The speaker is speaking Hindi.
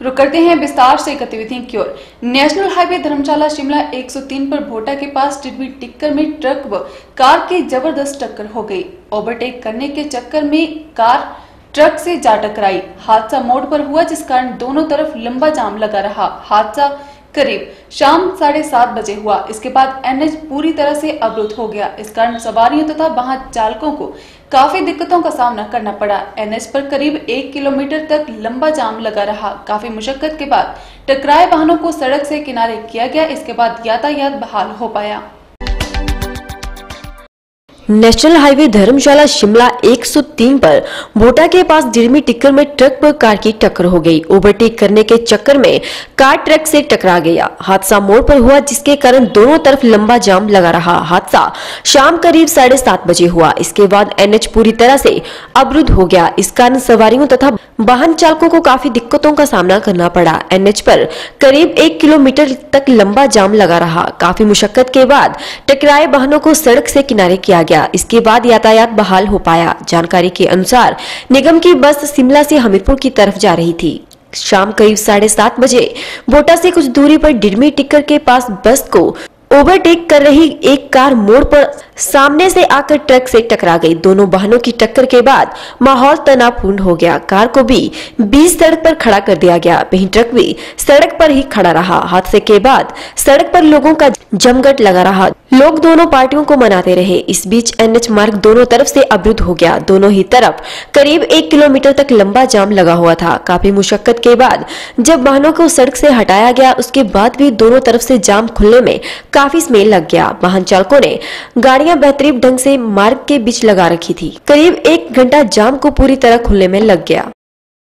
रुक करते हैं विस्तार से गतिविधियों की ओर। नेशनल हाईवे धर्मशाला शिमला 103 पर भोटा के पास टिडवी टिक्कर में ट्रक व कार की ज़बरदस्त टक्कर हो गई। ओवरटेक करने के चक्कर में कार ट्रक से जा टकराई। हादसा मोड़ पर हुआ, जिस कारण दोनों तरफ़ लंबा जाम लगा रहा। हादसा करीब शाम साढ़े सात बजे हुआ। इसके बाद एनएच पूरी तरह से अवरुद्ध हो गया। इस कारण सवारियों तथा वाहन चालकों को काफ़ी दिक्कतों का सामना करना पड़ा। एनएच पर करीब एक किलोमीटर तक लंबा जाम लगा रहा। काफ़ी मुशक्कत के बाद टकराए वाहनों को सड़क से किनारे किया गया। इसके बाद यातायात बहाल हो पाया। नेशनल हाईवे धर्मशाला शिमला 103 पर भोटा के पास डिरमी टिक्कर में ट्रक पर कार की टक्कर हो गई। ओवरटेक करने के चक्कर में कार ट्रक से टकरा गया। हादसा मोड़ पर हुआ, जिसके कारण दोनों तरफ़ लंबा जाम लगा रहा। हादसा शाम करीब साढ़े सात बजे हुआ। इसके बाद एनएच पूरी तरह से अवरुद्ध हो गया। इस कारण सवारियों तथा वाहन चालकों को काफ़ी दिक्कतों का सामना करना पड़ा। एनएच पर करीब एक किलोमीटर तक लंबा जाम लगा रहा। काफ़ी मुशक्कत के बाद टकराए वाहनों को सड़क से किनारे किया गया। गया इसके बाद यातायात बहाल हो पाया। जानकारी के अनुसार निगम की बस शिमला से हमीरपुर की तरफ़ जा रही थी। शाम करीब साढ़े सात बजे बोटा से कुछ दूरी पर डिडमी टिक्कर के पास बस को ओवरटेक कर रही एक कार मोड़ पर सामने से आकर ट्रक से टकरा गई। दोनों वाहनों की टक्कर के बाद माहौल तनावपूर्ण हो गया। कार को भी बीच सड़क पर खड़ा कर दिया गया। वहीं ट्रक भी सड़क पर ही खड़ा रहा। हादसे के बाद सड़क पर लोगों का जमघट लगा रहा। लोग दोनों पार्टियों को मनाते रहे। इस बीच एनएच मार्ग दोनों तरफ़ से अवरुद्ध हो गया। दोनों ही तरफ़ करीब एक किलोमीटर तक लंबा जाम लगा हुआ था। काफ़ी मुशक्कत के बाद जब वाहनों को सड़क से हटाया गया, उसके बाद भी दोनों तरफ़ से जाम खुलने में काफ़ी स्मेल लग गया। वाहन चालकों ने गाड़ियाँ बेहतरीन ढंग से मार्ग के बीच लगा रखी थी। करीब एक घंटा जाम को पूरी तरह खुलने में लग गया।